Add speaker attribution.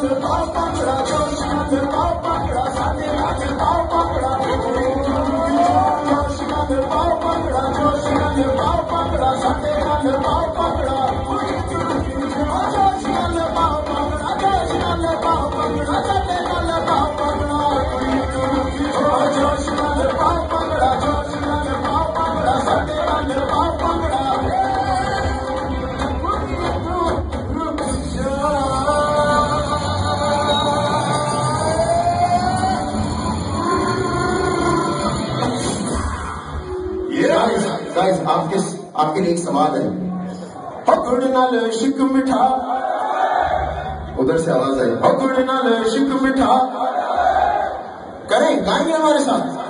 Speaker 1: Bye. आपके आपके लिए एक सवाल है? पकड़ लशिक शिक मिठा। उधर से आवाज़ आई, पकड़ लशिक शिक मिठा। करें गाएँगे हमारे साथ।